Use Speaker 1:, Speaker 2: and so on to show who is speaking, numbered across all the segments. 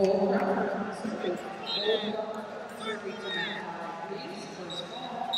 Speaker 1: oh Four. Four.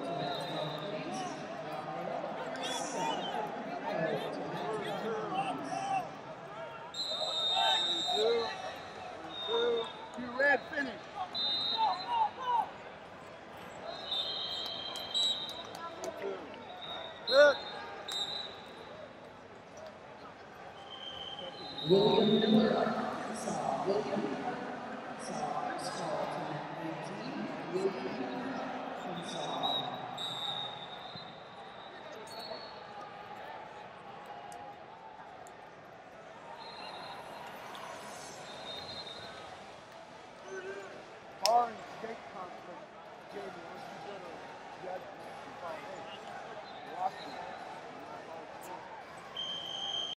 Speaker 2: William state conflict, Arkansas. William Arkansas is called to 19. William Arkansas.
Speaker 1: Orange State